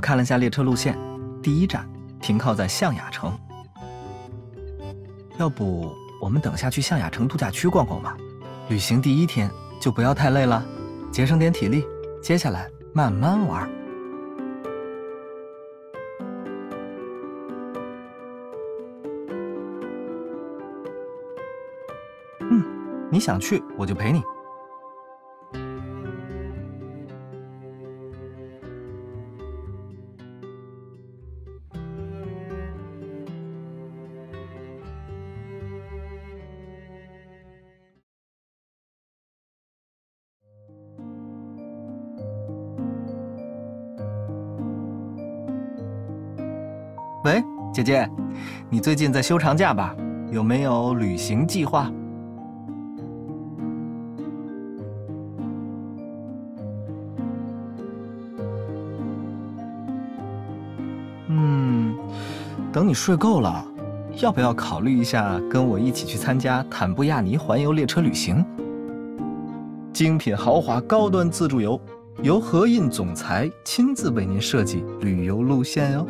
我看了下列车路线，第一站停靠在象雅城。要不我们等下去象雅城度假区逛逛吧？旅行第一天就不要太累了，节省点体力，接下来慢慢玩。嗯，你想去我就陪你。姐姐，你最近在休长假吧？有没有旅行计划？嗯，等你睡够了，要不要考虑一下跟我一起去参加坦布亚尼环游列车旅行？精品豪华高端自助游，由何印总裁亲自为您设计旅游路线哟。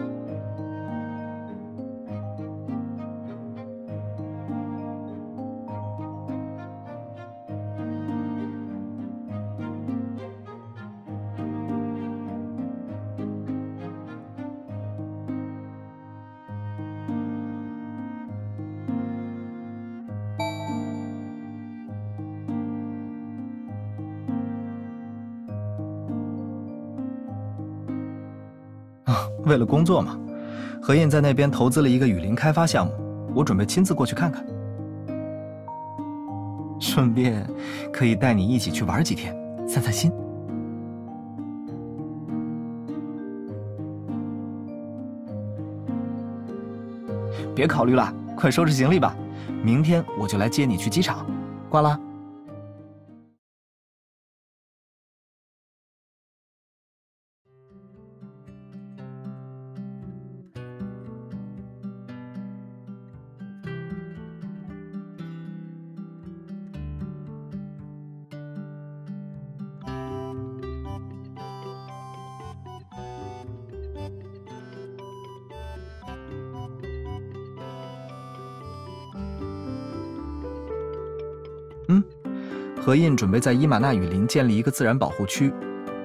为了工作嘛，何印在那边投资了一个雨林开发项目，我准备亲自过去看看，顺便可以带你一起去玩几天，散散心。别考虑了，快收拾行李吧，明天我就来接你去机场。挂了。何印准备在伊玛纳雨林建立一个自然保护区，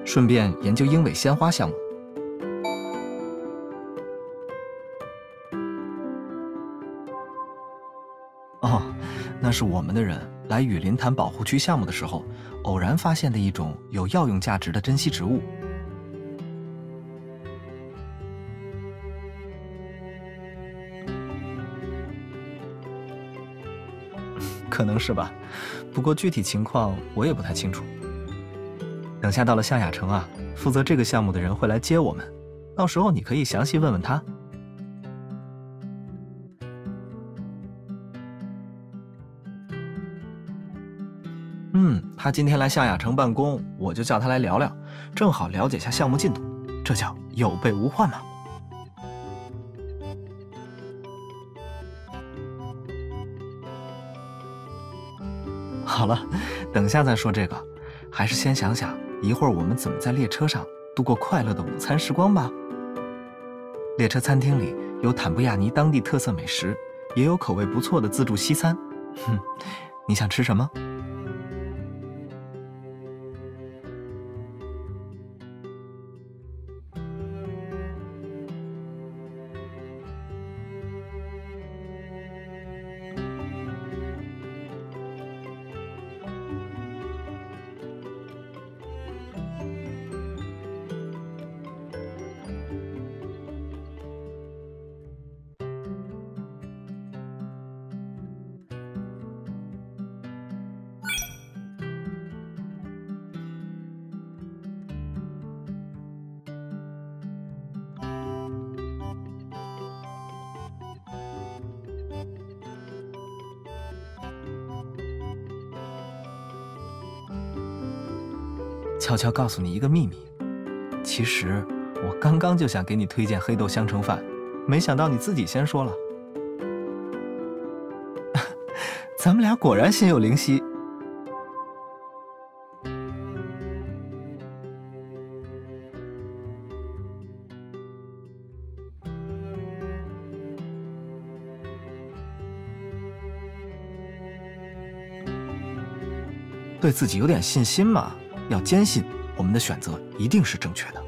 顺便研究鹰尾鲜花项目。哦，那是我们的人来雨林谈保护区项目的时候，偶然发现的一种有药用价值的珍稀植物。可能是吧，不过具体情况我也不太清楚。等下到了象雅城啊，负责这个项目的人会来接我们，到时候你可以详细问问他。嗯，他今天来象雅城办公，我就叫他来聊聊，正好了解下项目进度，这叫有备无患嘛。好了，等下再说这个，还是先想想一会儿我们怎么在列车上度过快乐的午餐时光吧。列车餐厅里有坦布亚尼当地特色美食，也有口味不错的自助西餐。哼，你想吃什么？悄悄告诉你一个秘密，其实我刚刚就想给你推荐黑豆香橙饭，没想到你自己先说了。咱们俩果然心有灵犀。对自己有点信心嘛。要坚信我们的选择一定是正确的。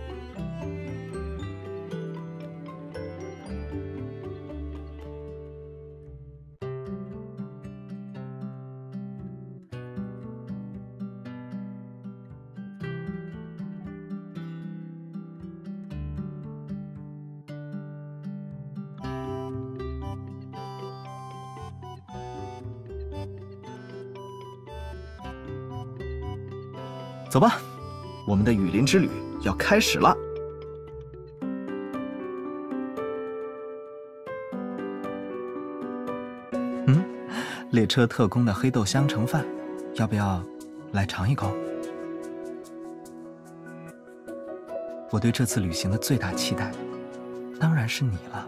走吧，我们的雨林之旅要开始了。嗯，列车特工的黑豆香橙饭，要不要来尝一口？我对这次旅行的最大期待，当然是你了。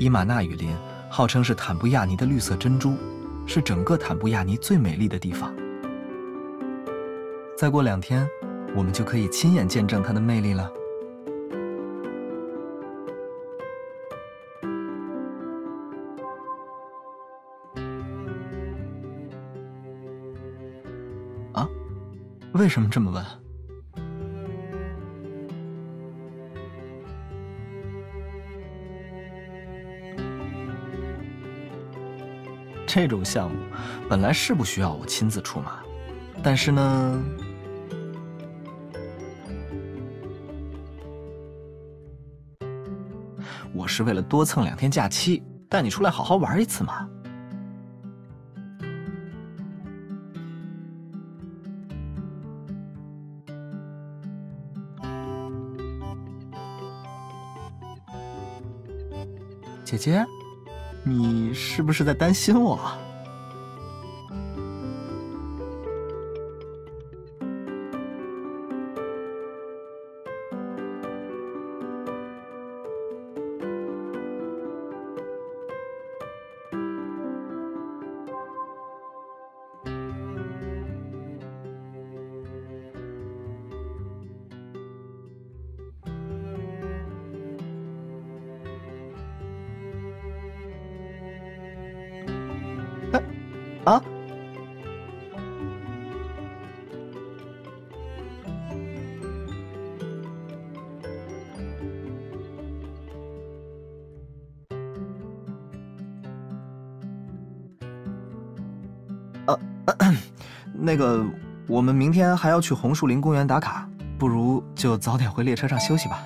伊玛纳雨林号称是坦布亚尼的绿色珍珠，是整个坦布亚尼最美丽的地方。再过两天，我们就可以亲眼见证它的魅力了。啊？为什么这么问？这种项目本来是不需要我亲自出马，但是呢，我是为了多蹭两天假期，带你出来好好玩一次嘛。姐姐。你是不是在担心我？呃，那个，我们明天还要去红树林公园打卡，不如就早点回列车上休息吧。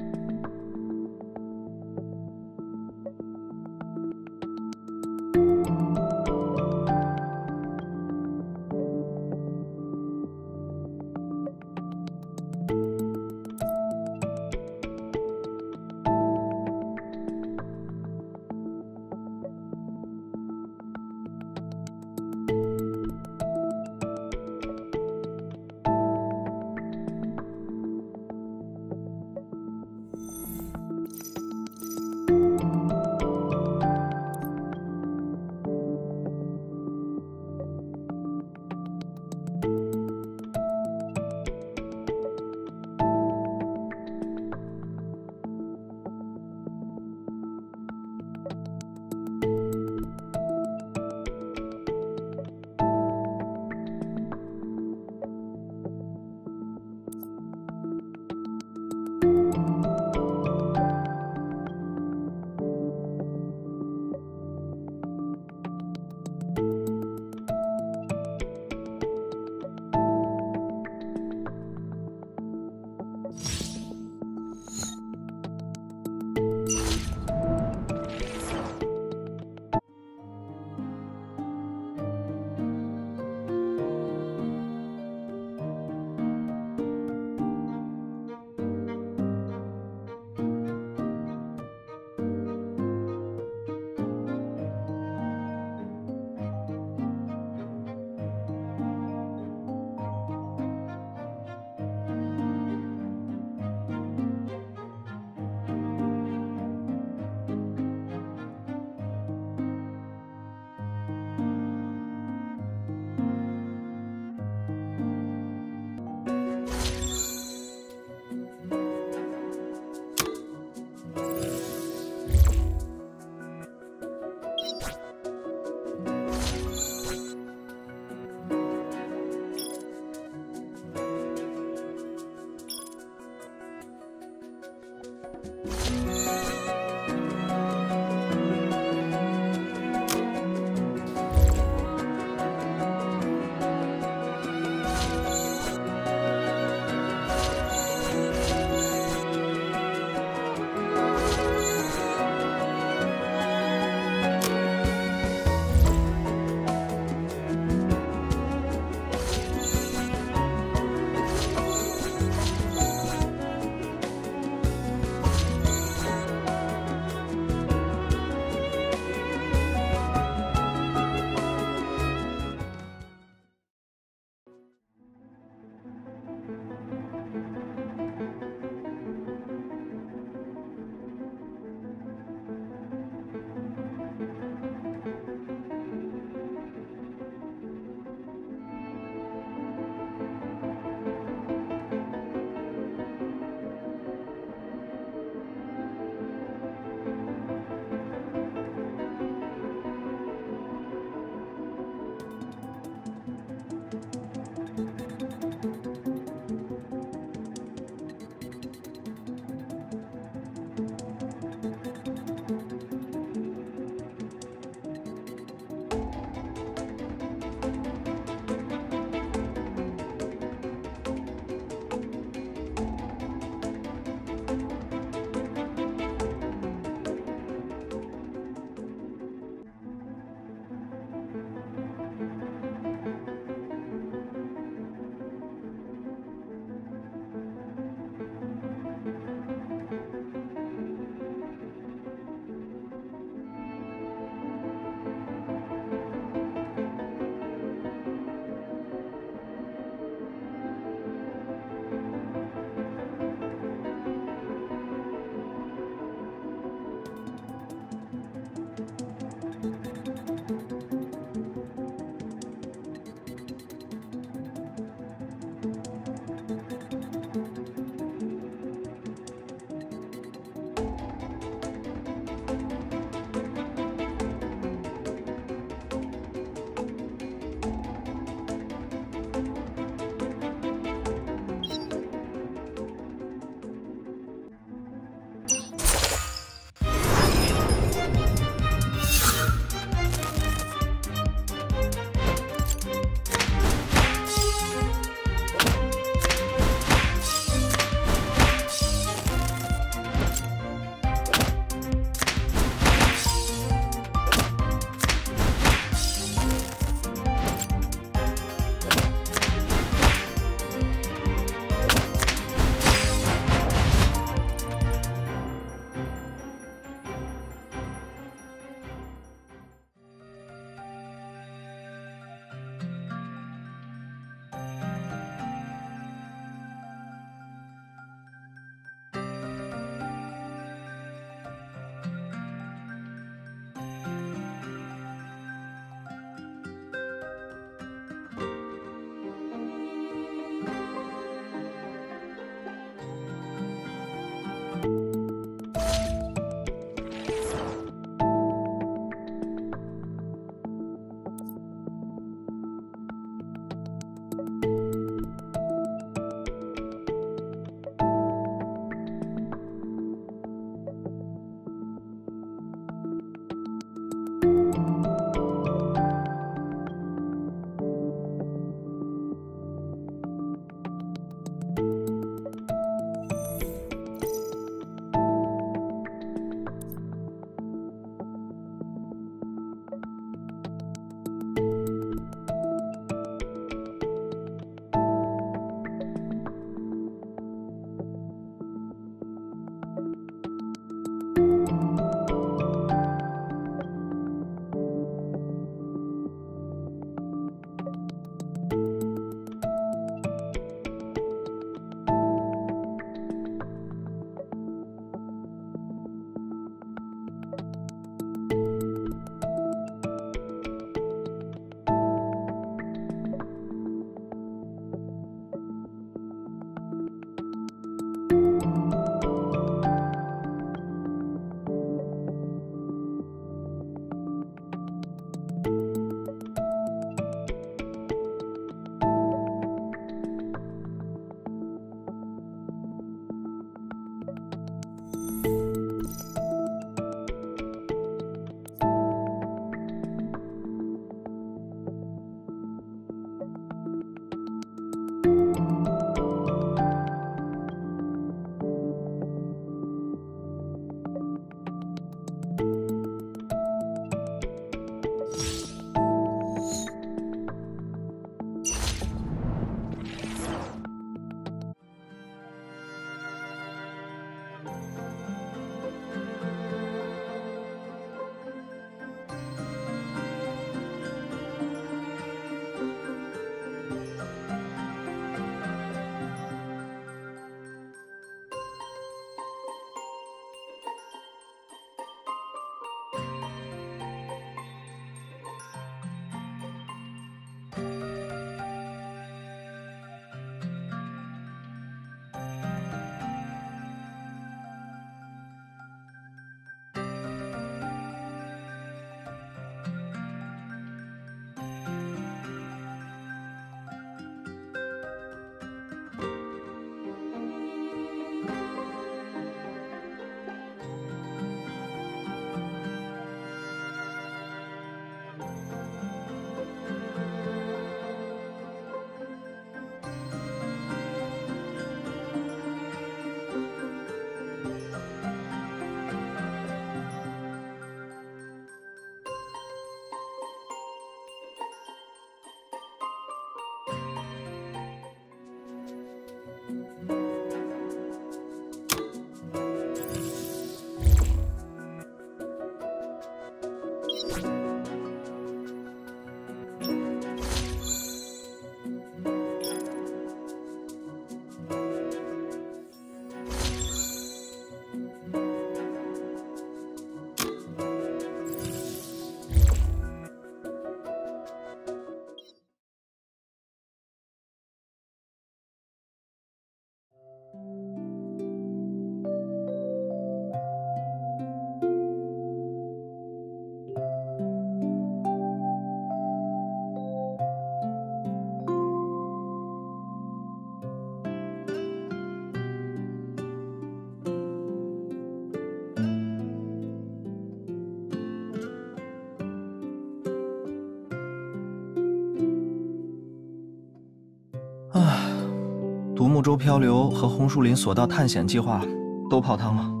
漂流和红树林索道探险计划都泡汤了。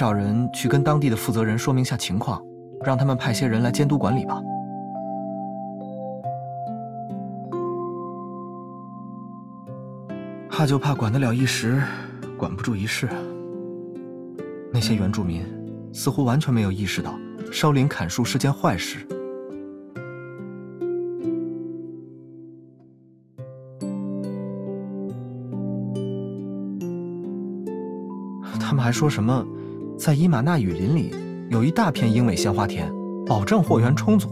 找人去跟当地的负责人说明下情况，让他们派些人来监督管理吧。怕就怕管得了一时，管不住一世。那些原住民似乎完全没有意识到烧林砍树是件坏事。他们还说什么？在伊玛纳雨林里有一大片英美鲜花田，保证货源充足。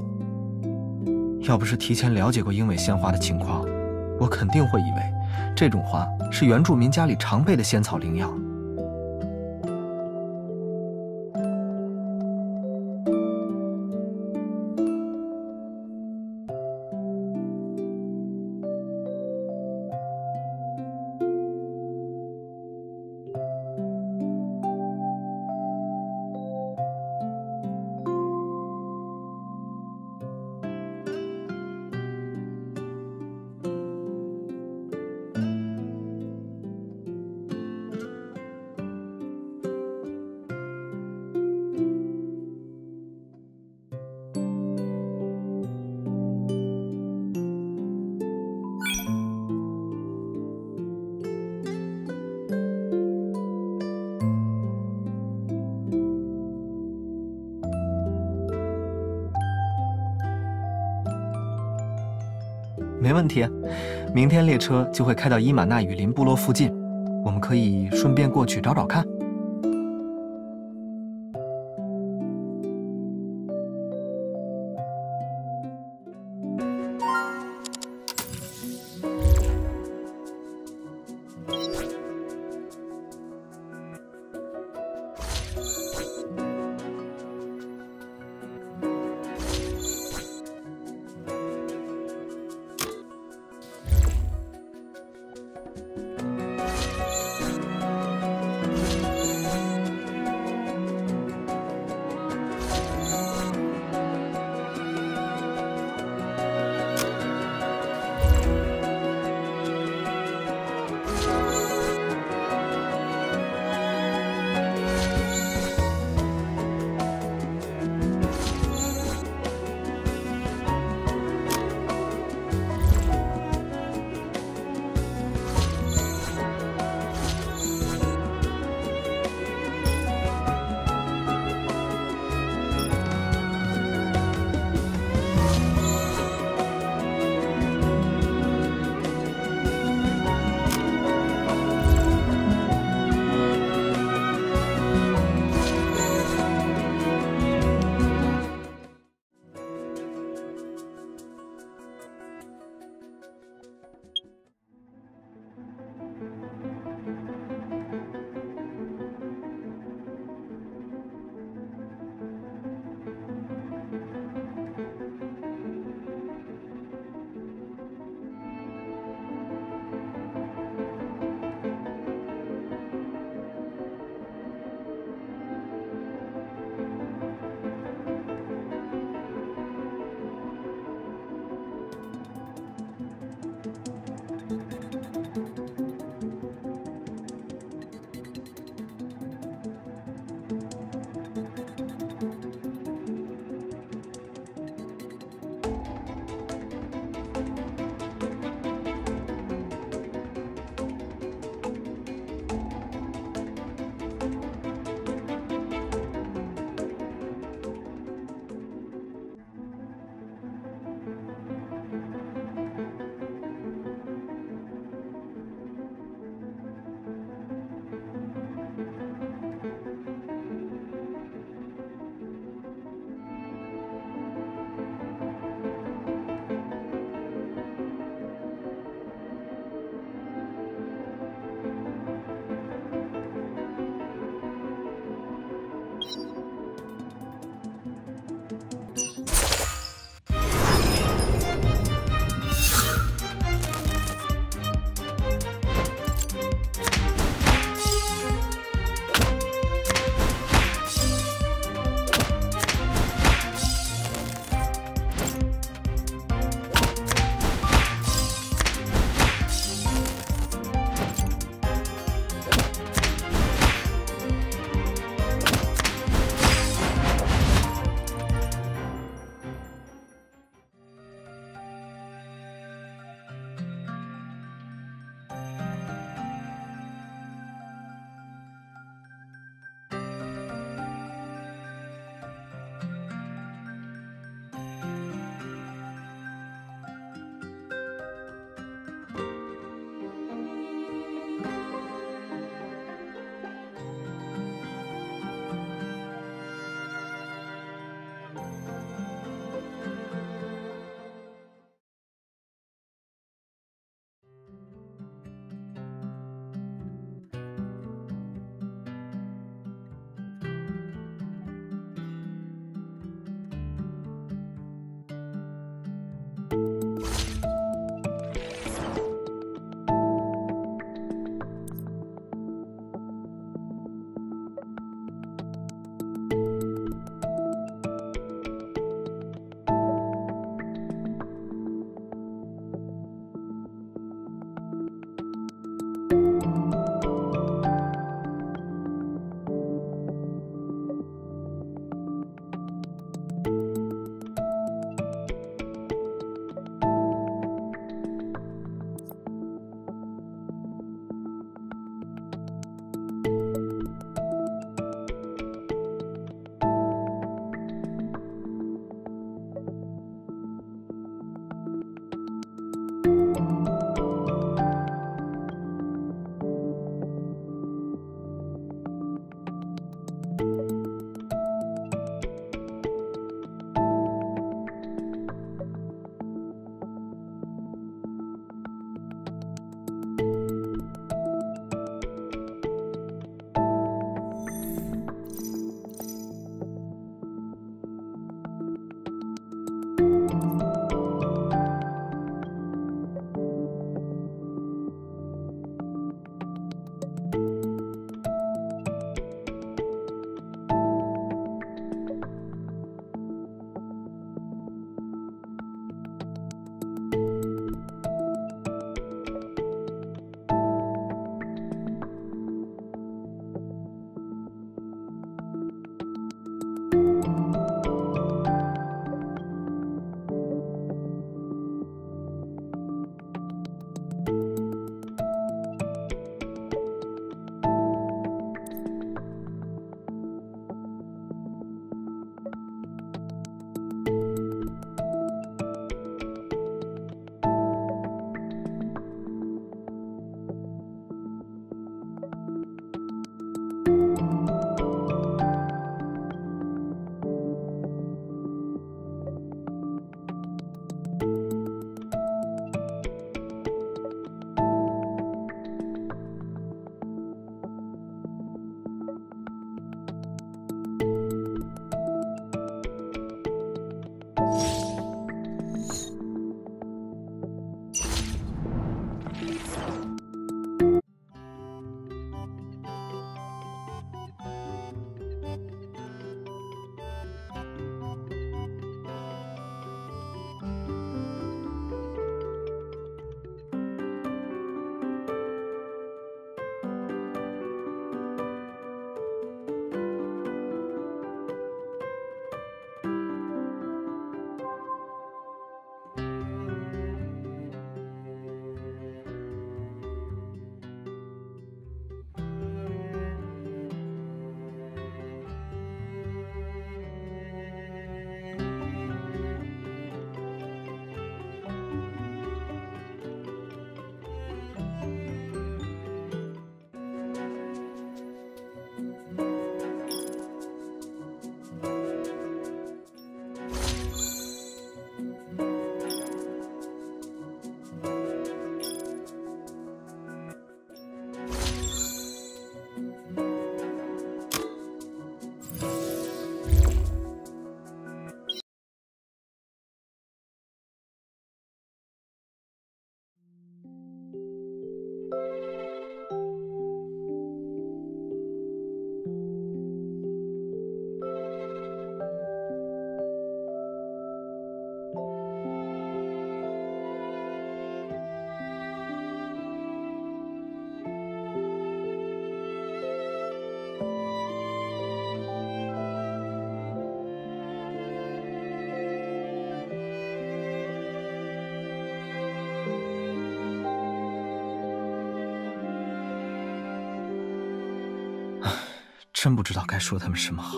要不是提前了解过英美鲜花的情况，我肯定会以为这种花是原住民家里常备的仙草灵药。明天列车就会开到伊玛纳雨林部落附近，我们可以顺便过去找找看。真不知道该说他们什么好。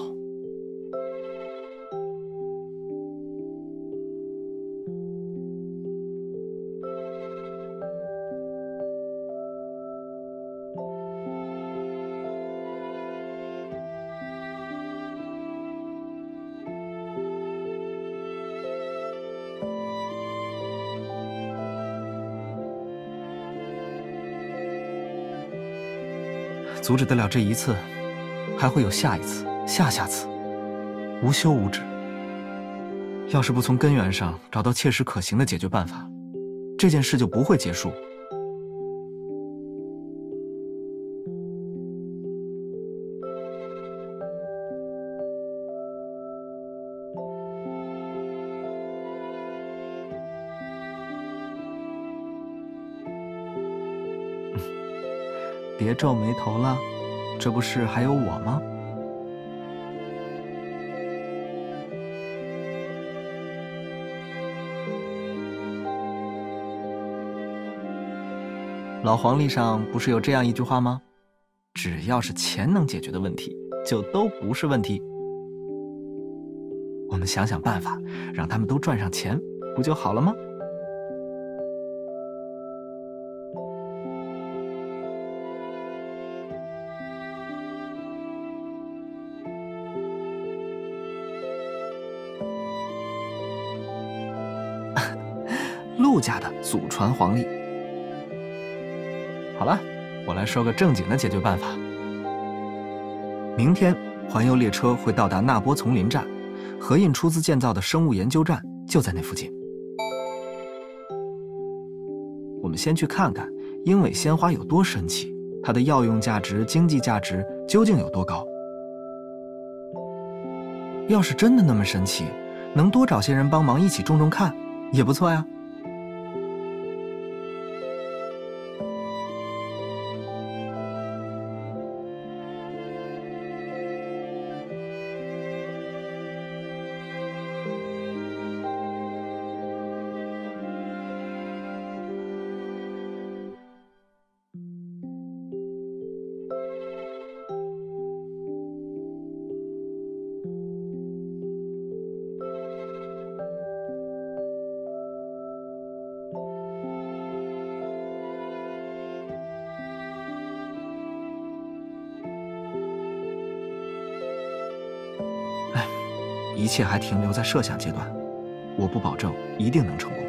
阻止得了这一次，还会有下一次、下下次，无休无止。要是不从根源上找到切实可行的解决办法，这件事就不会结束。别皱眉头了，这不是还有我吗？老黄历上不是有这样一句话吗？只要是钱能解决的问题，就都不是问题。我们想想办法，让他们都赚上钱，不就好了吗？家的祖传黄历。好了，我来说个正经的解决办法。明天环游列车会到达纳波丛林站，何印出资建造的生物研究站就在那附近。我们先去看看鹰尾鲜花有多神奇，它的药用价值、经济价值究竟有多高。要是真的那么神奇，能多找些人帮忙一起种种看，也不错呀。切还停留在设想阶段，我不保证一定能成功，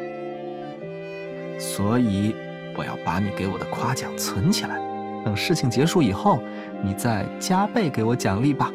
所以我要把你给我的夸奖存起来，等事情结束以后，你再加倍给我奖励吧。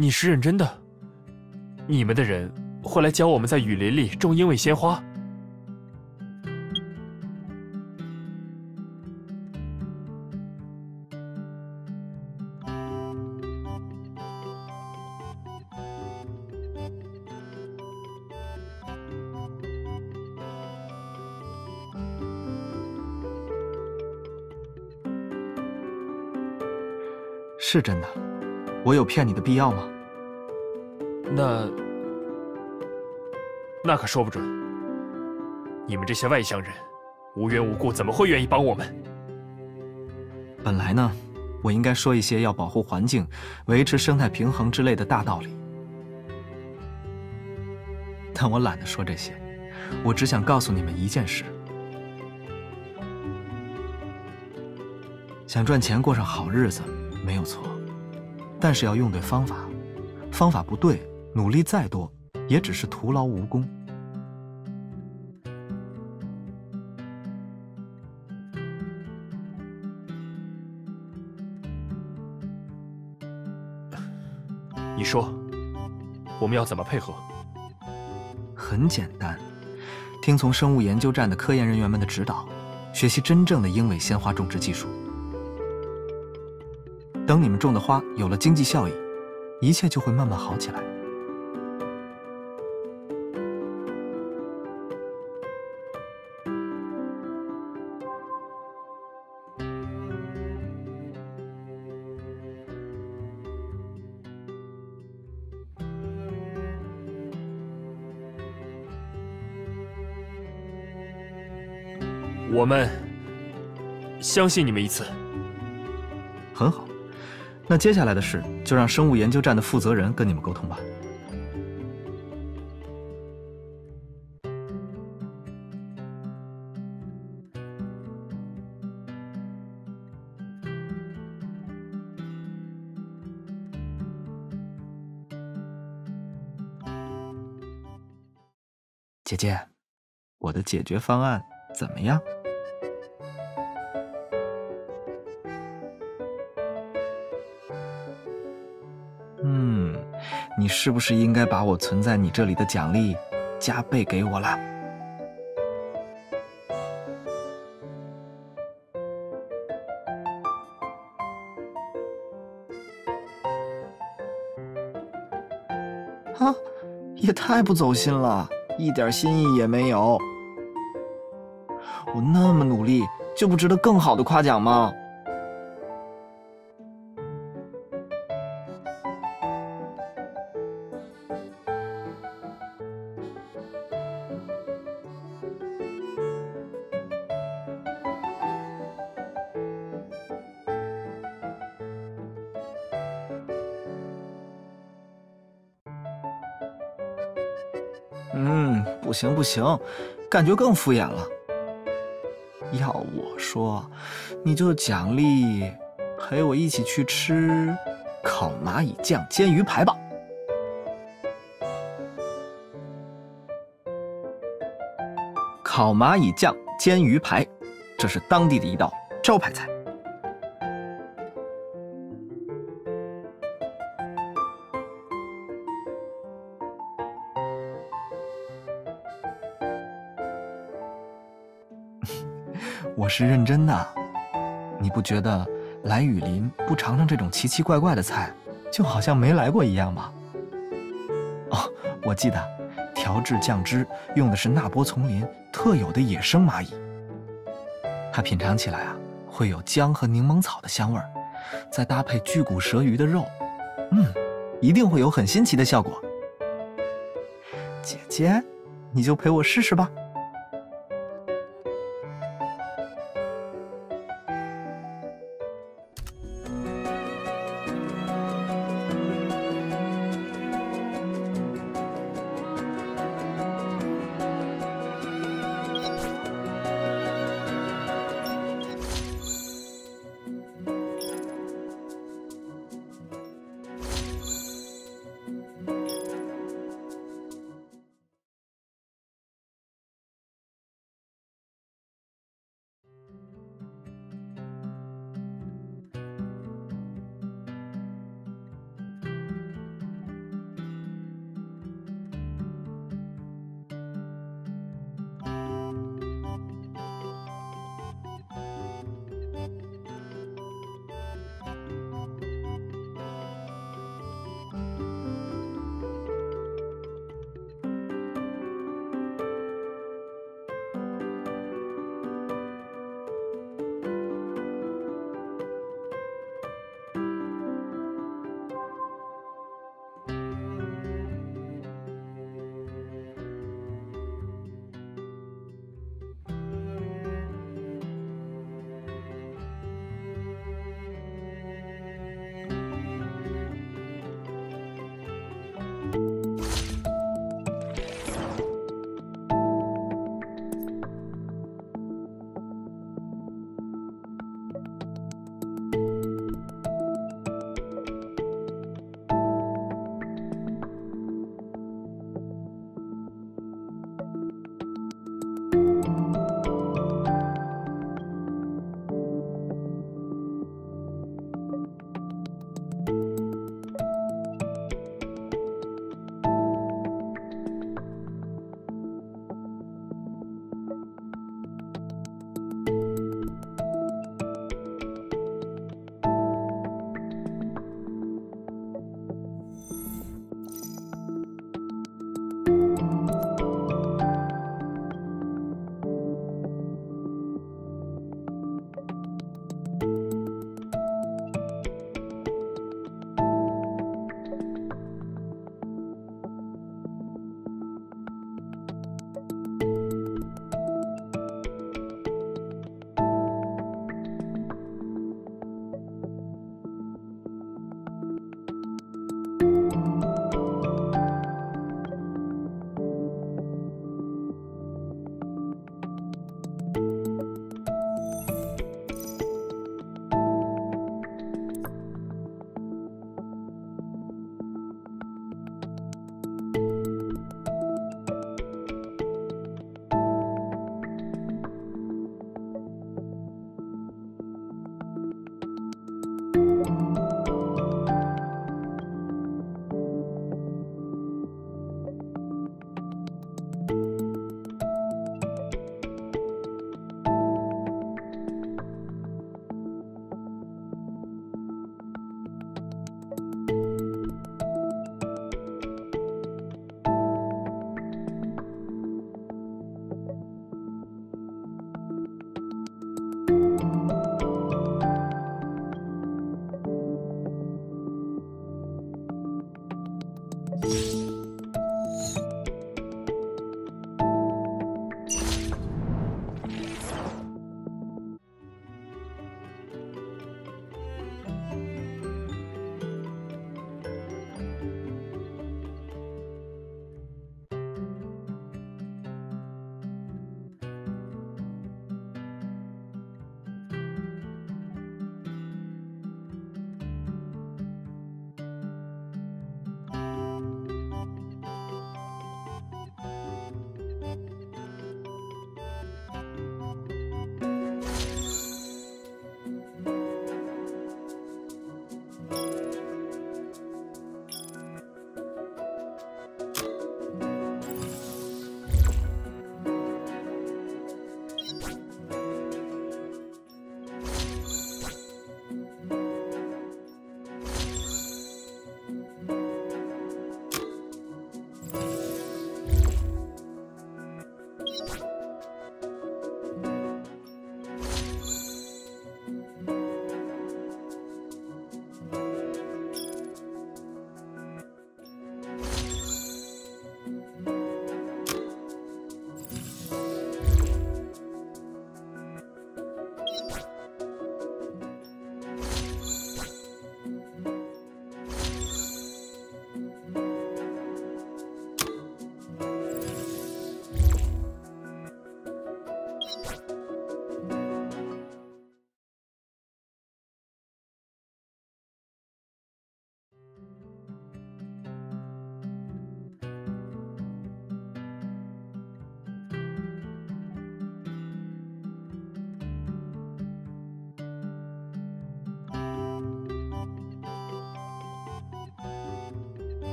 你是认真的？你们的人会来教我们在雨林里种鹰尾鲜花？是真的，我有骗你的必要吗？那那可说不准。你们这些外乡人，无缘无故怎么会愿意帮我们？本来呢，我应该说一些要保护环境、维持生态平衡之类的大道理，但我懒得说这些。我只想告诉你们一件事：想赚钱过上好日子。没有错，但是要用对方法，方法不对，努力再多，也只是徒劳无功。你说，我们要怎么配合？很简单，听从生物研究站的科研人员们的指导，学习真正的鹰尾鲜花种植技术。等你们种的花有了经济效益，一切就会慢慢好起来。我们相信你们一次。很好。那接下来的事，就让生物研究站的负责人跟你们沟通吧。姐姐，我的解决方案怎么样？你是不是应该把我存在你这里的奖励加倍给我了？啊，也太不走心了，一点心意也没有。我那么努力，就不值得更好的夸奖吗？行不行，感觉更敷衍了。要我说，你就奖励陪我一起去吃烤蚂蚁酱煎鱼排吧。烤蚂蚁酱煎鱼排，这是当地的一道招牌菜。我是认真的，你不觉得来雨林不尝尝这种奇奇怪怪的菜，就好像没来过一样吗？哦，我记得调制酱汁用的是那波丛林特有的野生蚂蚁，它品尝起来啊会有姜和柠檬草的香味儿，再搭配巨骨舌鱼的肉，嗯，一定会有很新奇的效果。姐姐，你就陪我试试吧。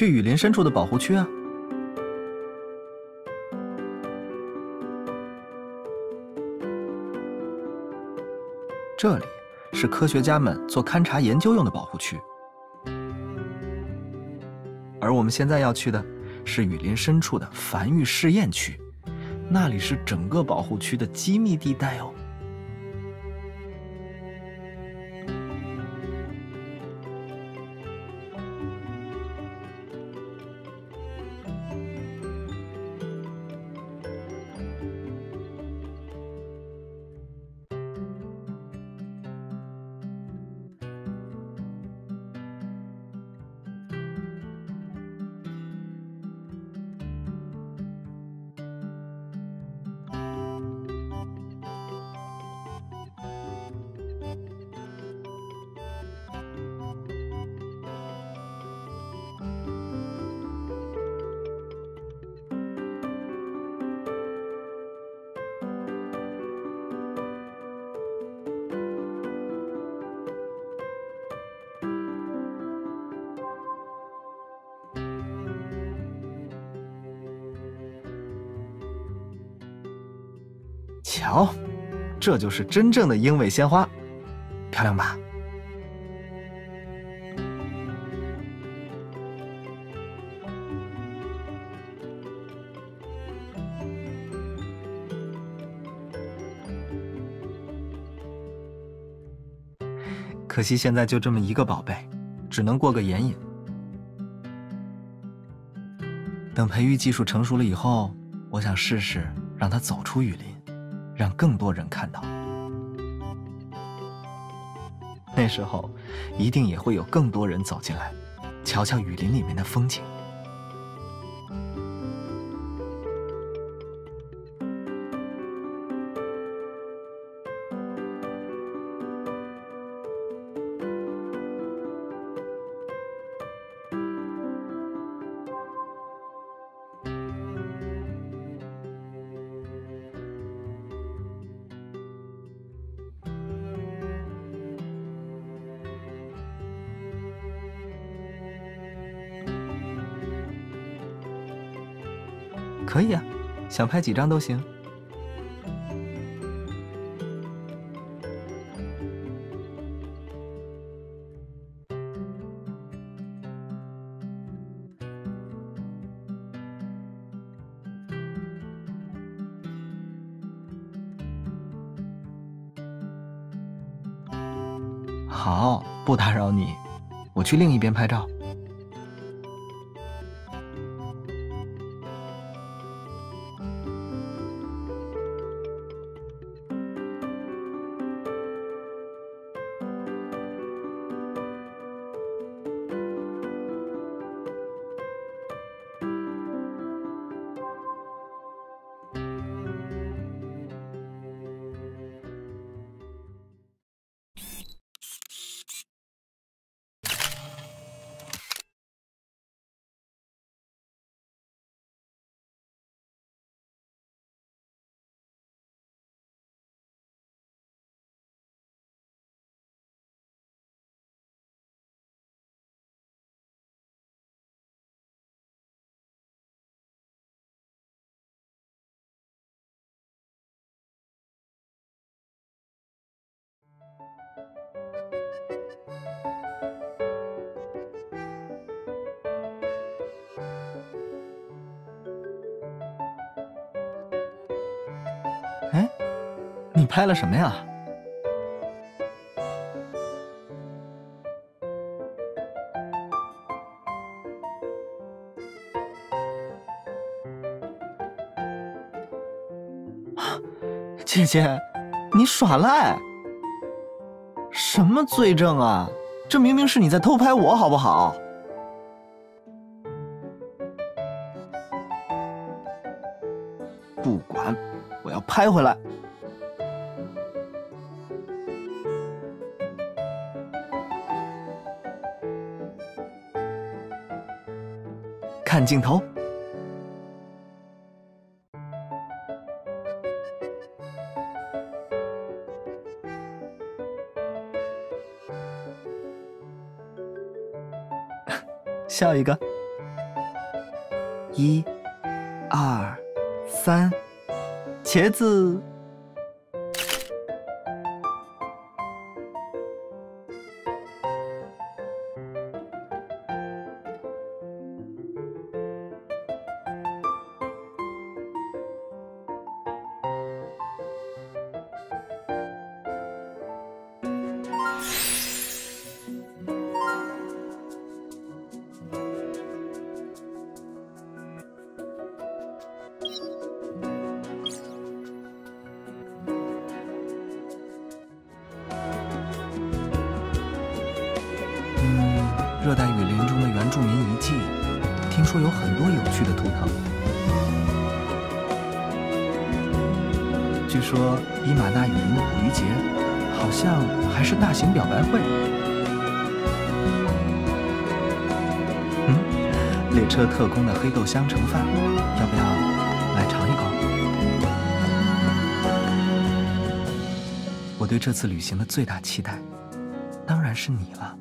去雨林深处的保护区啊。这里是科学家们做勘察研究用的保护区，而我们现在要去的是雨林深处的繁育试验区，那里是整个保护区的机密地带哦。这就是真正的鹰尾鲜花，漂亮吧？可惜现在就这么一个宝贝，只能过个眼瘾。等培育技术成熟了以后，我想试试让它走出雨林。让更多人看到，那时候一定也会有更多人走进来，瞧瞧雨林里面的风景。想拍几张都行。好，不打扰你，我去另一边拍照。哎，你拍了什么呀？姐姐，你耍赖！什么罪证啊？这明明是你在偷拍我，好不好？不管，我要拍回来。看镜头。笑一个。一二三。茄子旅行的最大期待当然是你了。